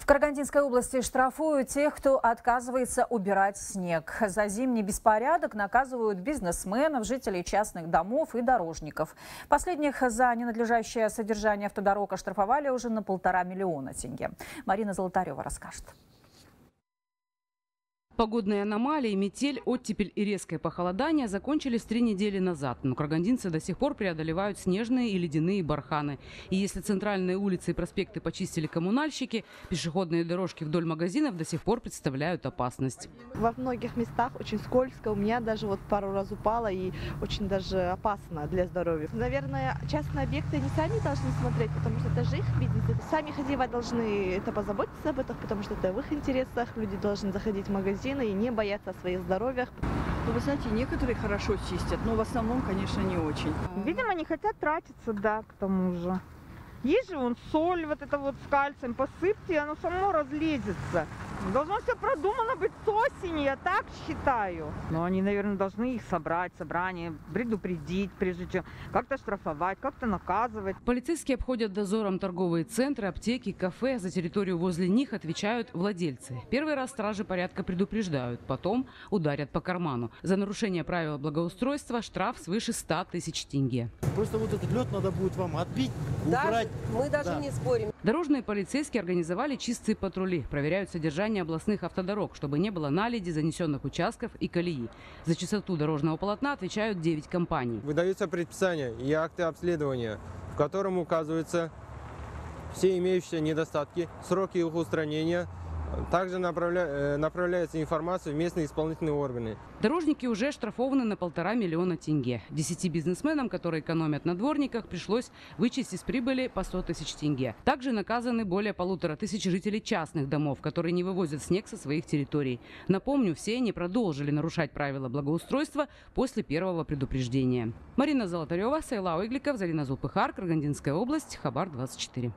В Карагандинской области штрафуют тех, кто отказывается убирать снег. За зимний беспорядок наказывают бизнесменов, жителей частных домов и дорожников. Последних за ненадлежащее содержание автодорог оштрафовали уже на полтора миллиона тенге. Марина Золотарева расскажет. Погодные аномалии, метель, оттепель и резкое похолодание закончились три недели назад, но карагандинцы до сих пор преодолевают снежные и ледяные барханы. И если центральные улицы и проспекты почистили коммунальщики, пешеходные дорожки вдоль магазинов до сих пор представляют опасность. Во многих местах очень скользко, у меня даже вот пару раз упала и очень даже опасно для здоровья. Наверное, частные объекты не сами должны смотреть, потому что это же их бизнес. Сами хозяева должны это позаботиться об этом, потому что это в их интересах. Люди должны заходить в магазин и не бояться о своих здоровьях. Ну, вы знаете, некоторые хорошо чистят, но в основном, конечно, не очень. Видимо, не хотят тратиться, да, к тому же. Есть же вон соль, вот это вот с кальцием, посыпьте, оно само разлезется. Должно все продумано быть я так считаю. Но они, наверное, должны их собрать, собрание, предупредить, прежде чем как-то штрафовать, как-то наказывать. Полицейские обходят дозором торговые центры, аптеки, кафе. За территорию возле них отвечают владельцы. Первый раз стражи порядка предупреждают, потом ударят по карману. За нарушение правил благоустройства штраф свыше 100 тысяч тенге. Просто вот этот лед надо будет вам отбить, убрать. Мы даже Да. не спорим. Дорожные полицейские организовали чистые патрули, проверяют содержание областных автодорог, чтобы не было наледи, занесенных участков и колеи. За чистоту дорожного полотна отвечают 9 компаний. Выдаются предписания и акты обследования, в котором указываются все имеющиеся недостатки, сроки их устранения. Также направля- э, направляется информация в местные исполнительные органы. Дорожники уже штрафованы на полтора миллиона тенге. Десяти бизнесменам, которые экономят на дворниках, пришлось вычесть из прибыли по 100 тысяч тенге. Также наказаны более полутора тысяч жителей частных домов, которые не вывозят снег со своих территорий. Напомню, все они продолжили нарушать правила благоустройства после первого предупреждения. Марина Золотарева, Сайла Игликов, Зарина Зулпыхар, Карагандинская область, Хабар 24.